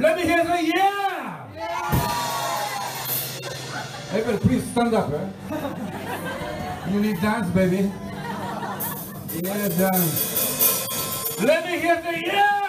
Let me hear the yeah! Everybody, please stand up, eh? You need dance, baby. Yeah, dance. Let me hear the yeah!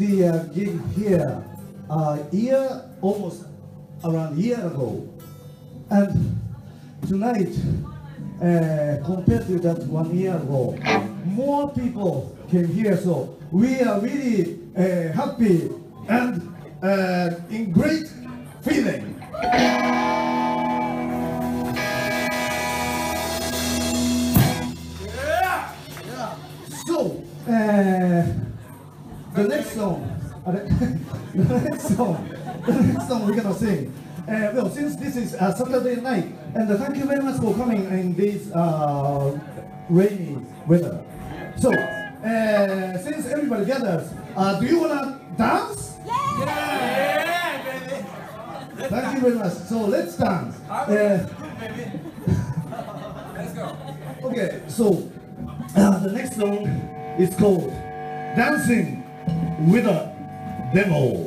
The uh, gig here a year, almost around a year ago. And tonight, uh, compared to that one year ago, more people came here. So we are really uh, happy and uh, in great feeling. the next song, the next song, the next song we're gonna sing. Uh, well, since this is uh, Saturday night, and uh, thank you very much for coming in this uh, rainy weather. So, uh, since everybody gathers, uh, do you wanna dance? Yeah, baby. Thank you very much. So let's dance. Uh, Let's go. Okay, so uh, the next song is called Dancing with a Devil.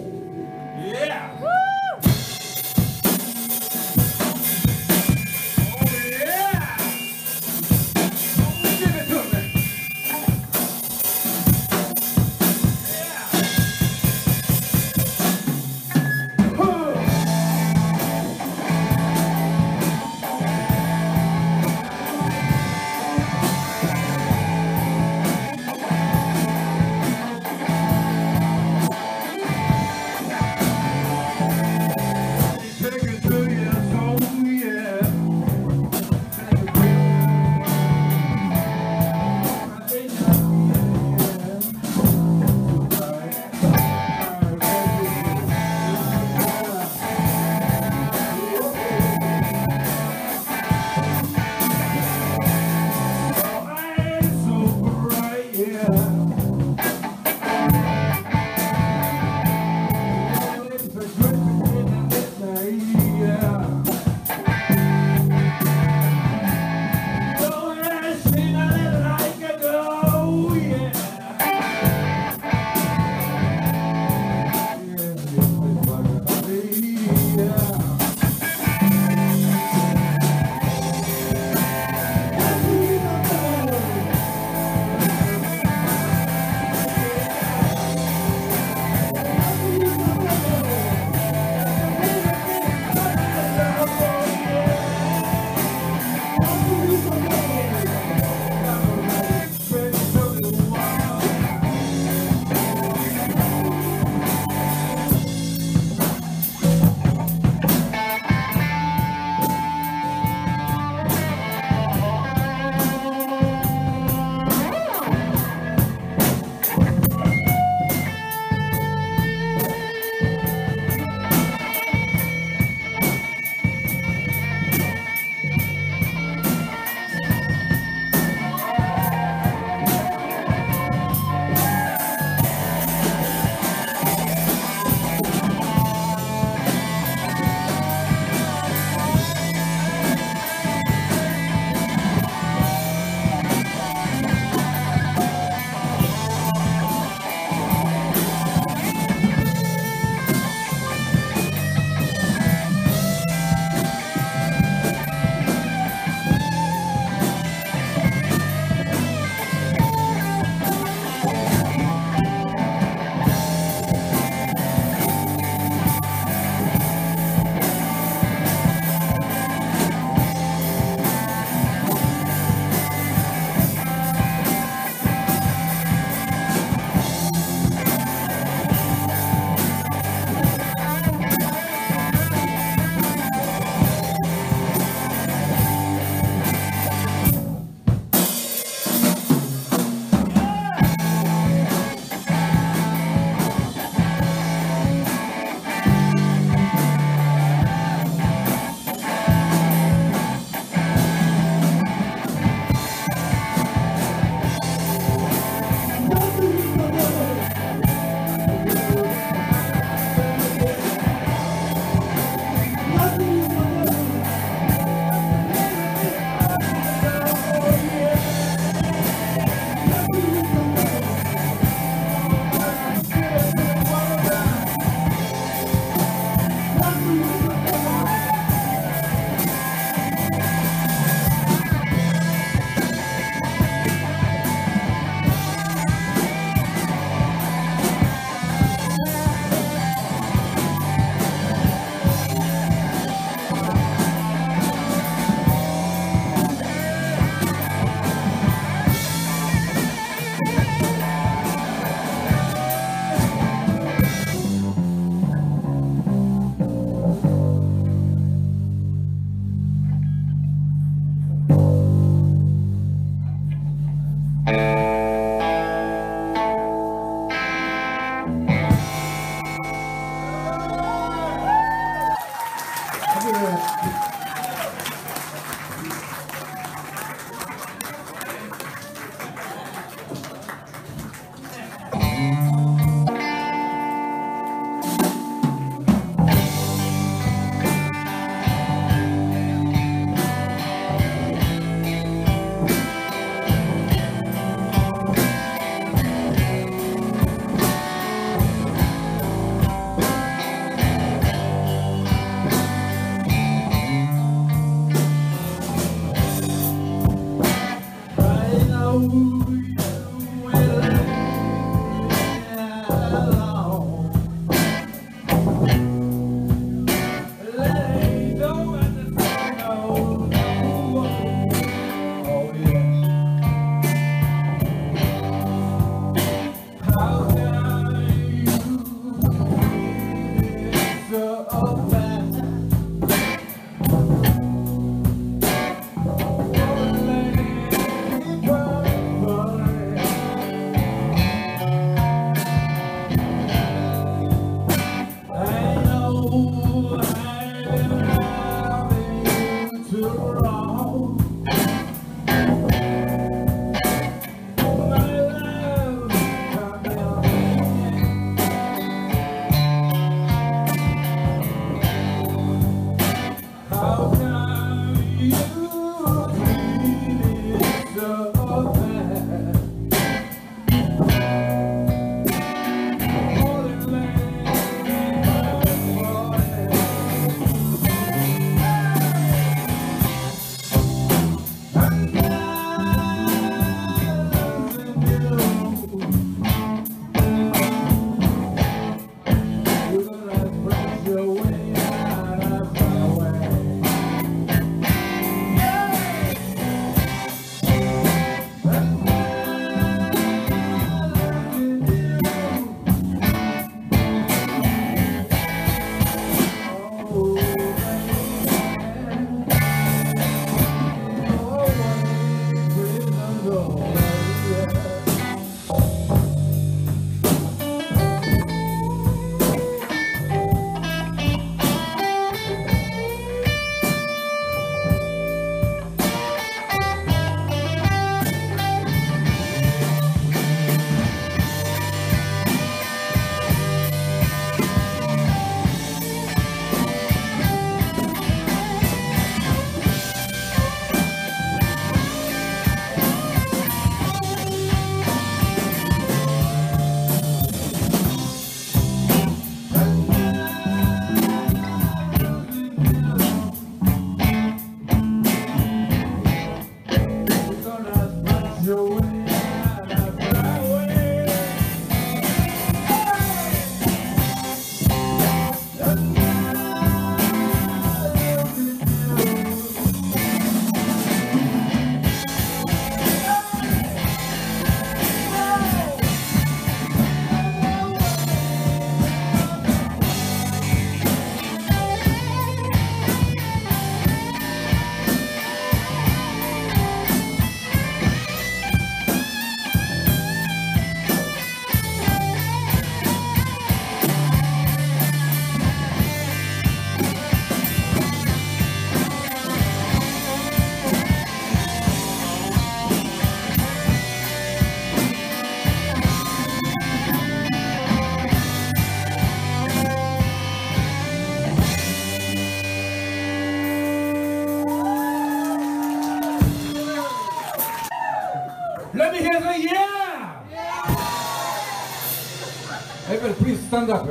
You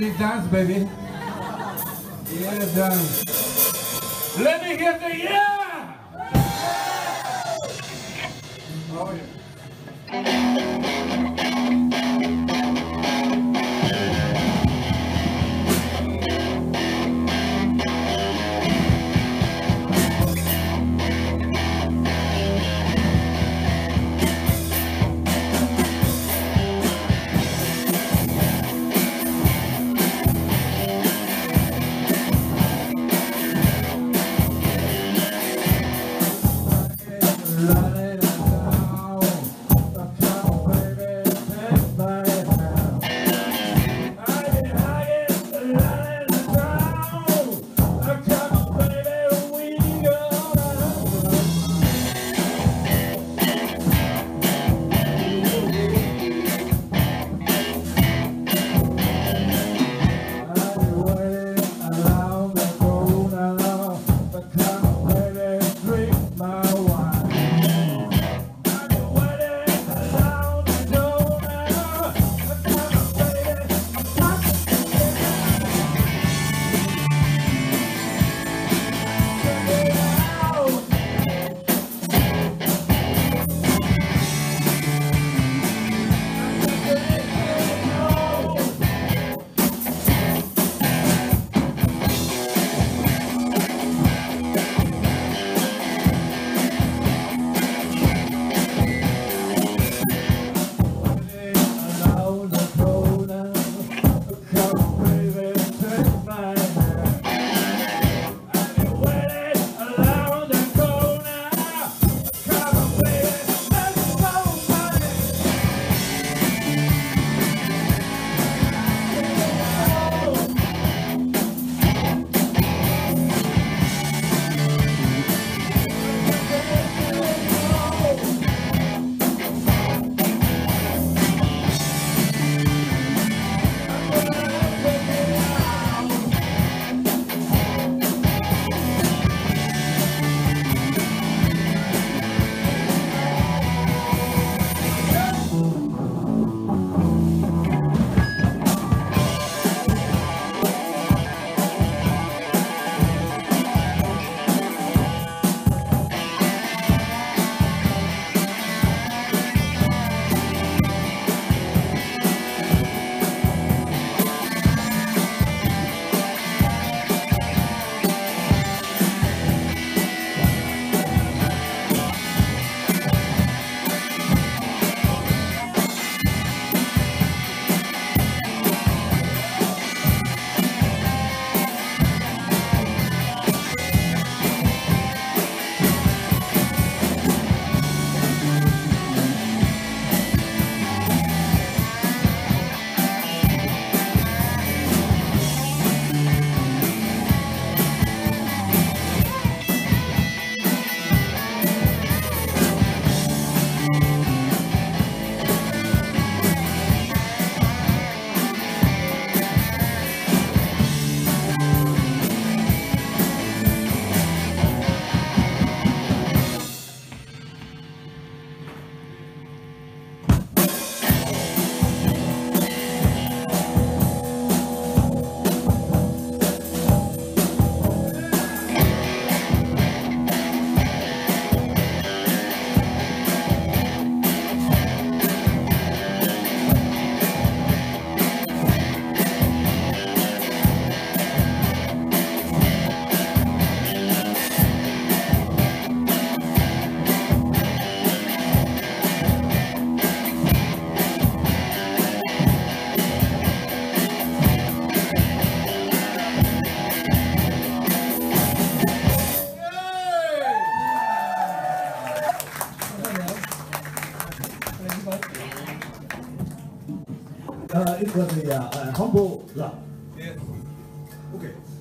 need dance, baby. Yeah, dance. Let me hear the yeah!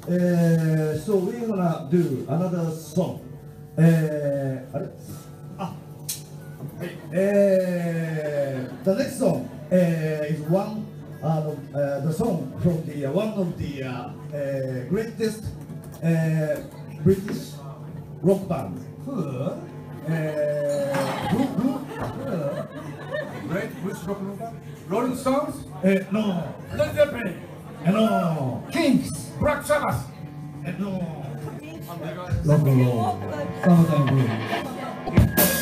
So we're gonna do another song. Uh, あれあ、はい。えー、the next song、uh, is one uh, uh, the song from the uh, one of the uh, uh, greatest uh, British rock band. Huh? Uh, who, who? Huh? Great British rock band? Rolling Stones? Uh, no. Led Zeppelin? Uh, no. Kinks? Black Sabbath. uh, no. Rock and roll. Summertime blues.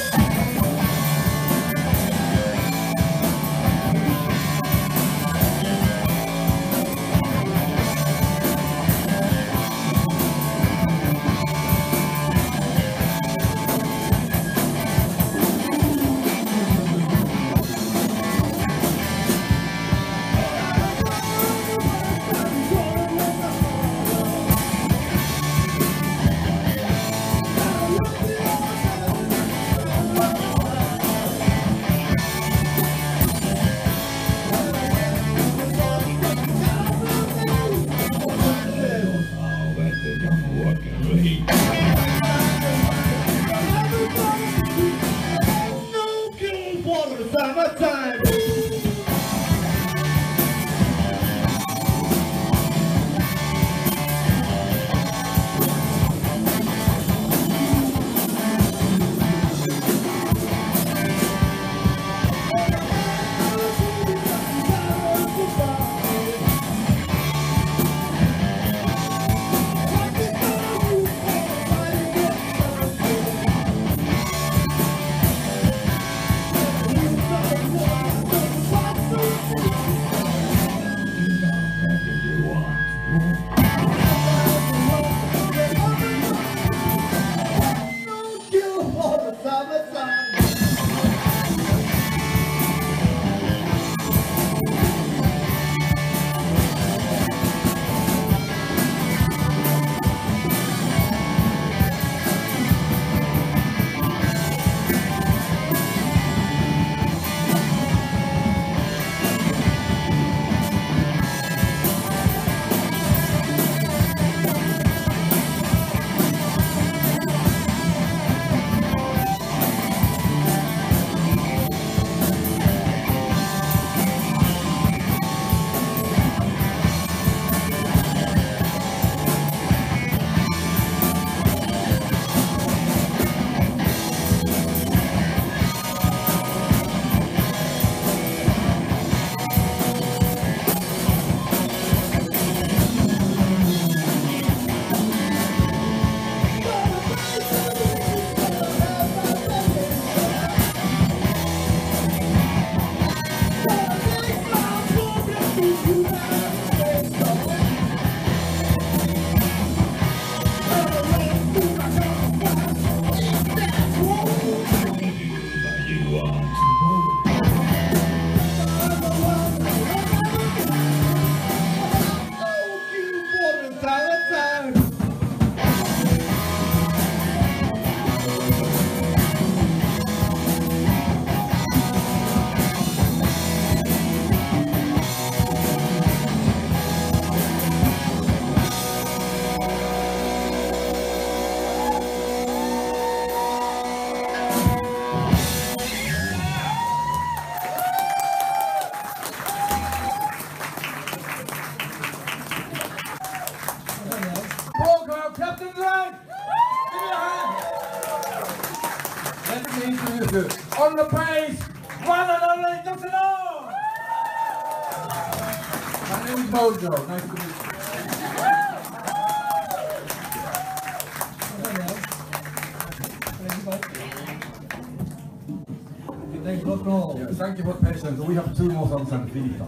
Yeah, thank you for the patience. We have two more songs and finish?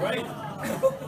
Ladies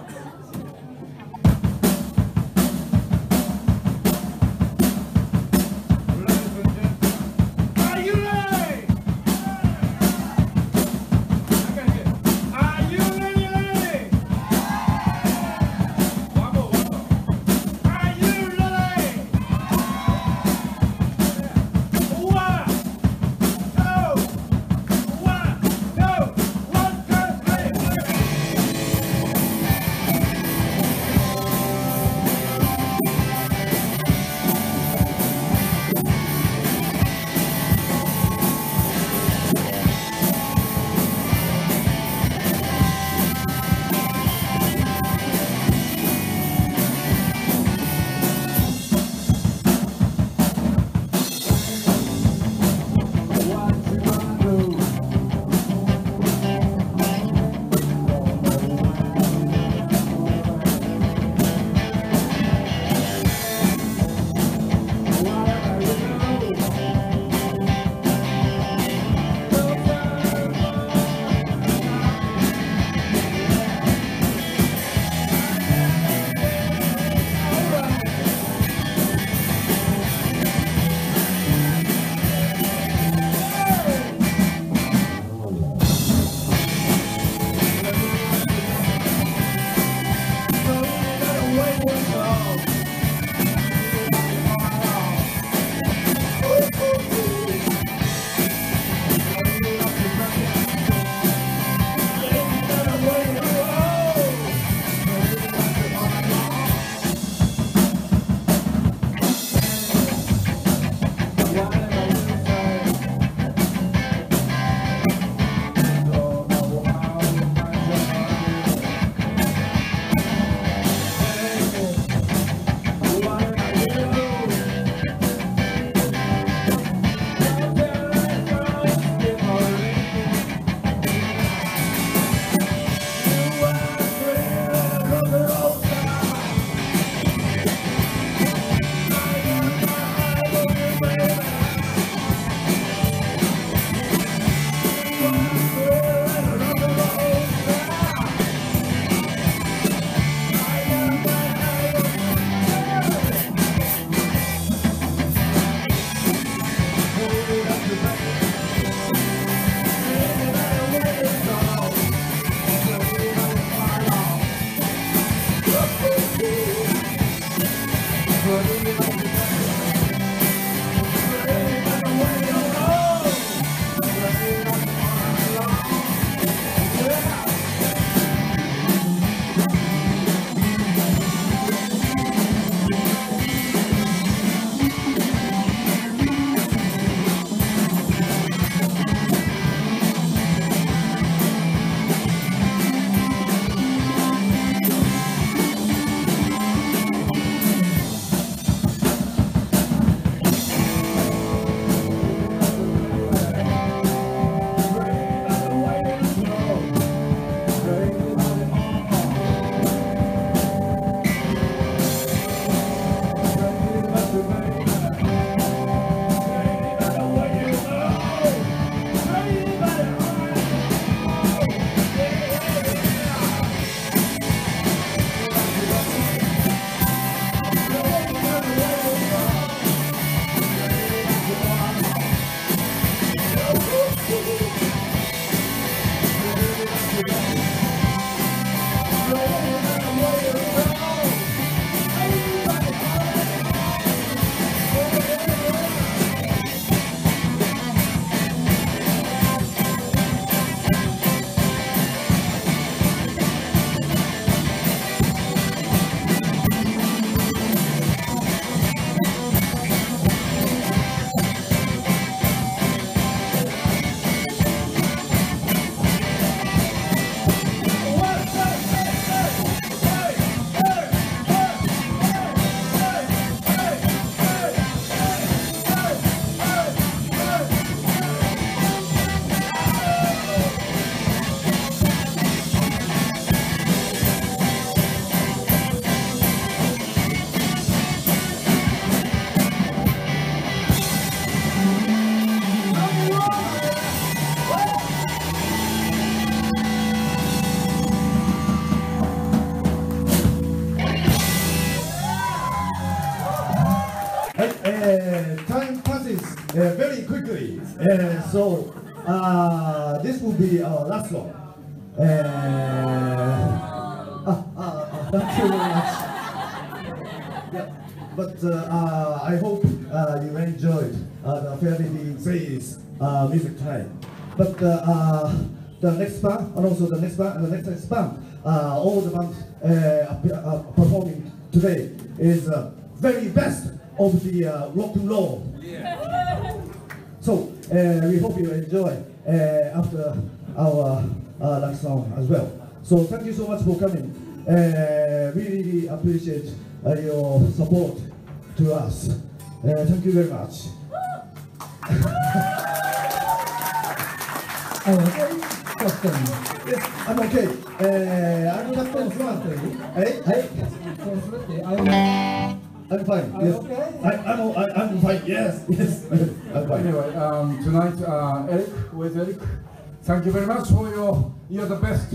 but uh, uh, I hope uh, you enjoyed uh, the Fairly Praise uh, music tonight. But uh, uh, the next band, and also the next band, and the next, next band, uh, all the bands uh, performing today is uh, very best of the uh, rock and roll. So uh, we hope you enjoy uh, after our uh, last song as well. So thank you so much for coming. Uh, we really appreciate uh, your support to us. Uh, thank you very much. Oh, okay. Yes, I'm okay. Uh, I'm not fine. Swante. Hey, hey, Translate. I'm I'm fine. Yes. okay? I, I'm, o- I, I'm fine. Yes, yes. I'm fine. Anyway, um, tonight, uh, Eric, with Eric, thank you very much for your, you're the best.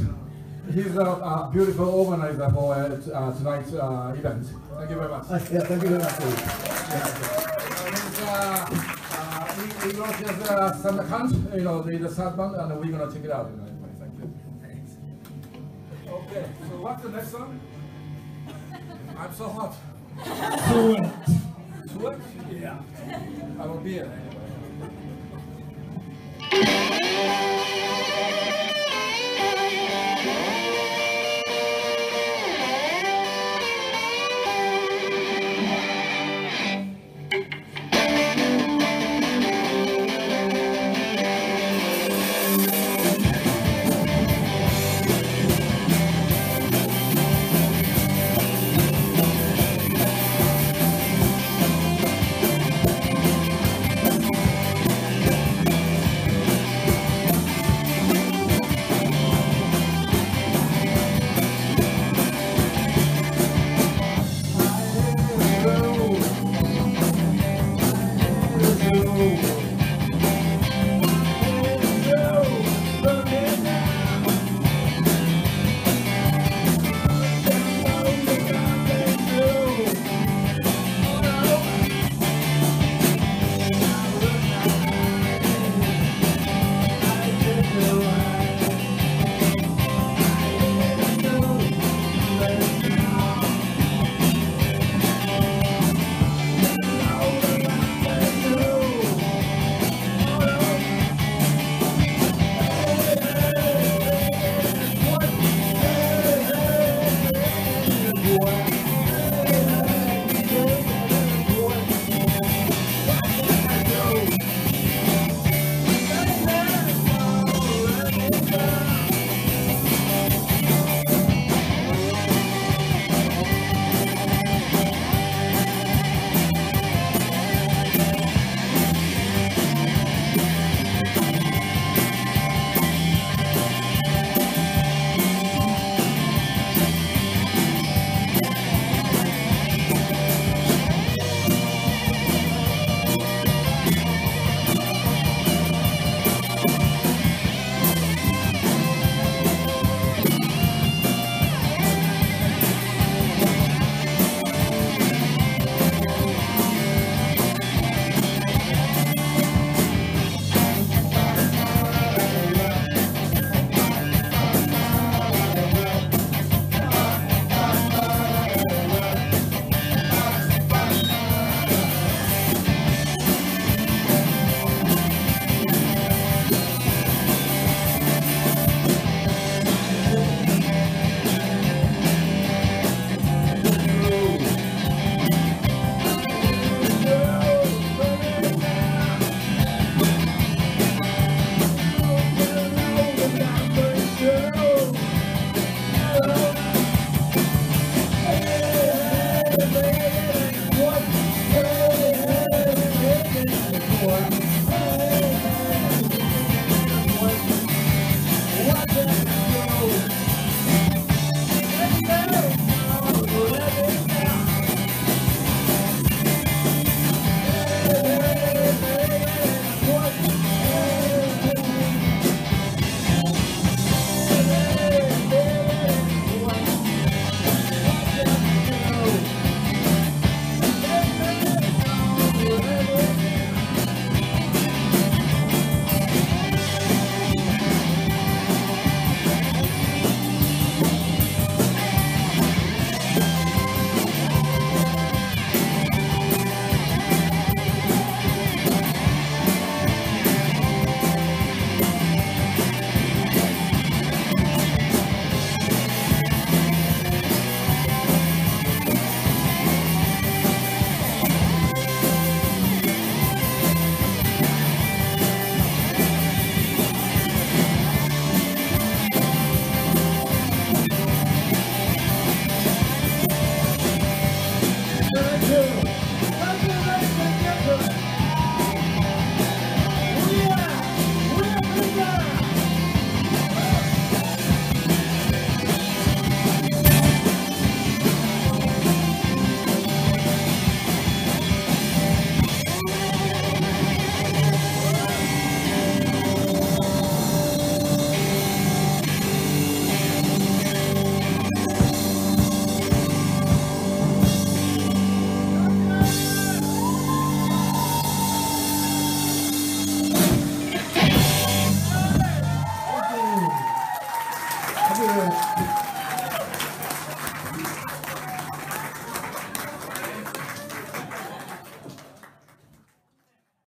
He's a, a beautiful organizer for uh, t- uh, tonight's uh, event. Thank you very much. Uh, yeah, thank you very much. And, uh, uh, we, we got just uh, some account, you know, the, the third one, and we're gonna check it out. You know, anyway. Thank you. Okay, so what's the next song? I'm so hot. Fluent. Sweat? Yeah. I will be here anyway.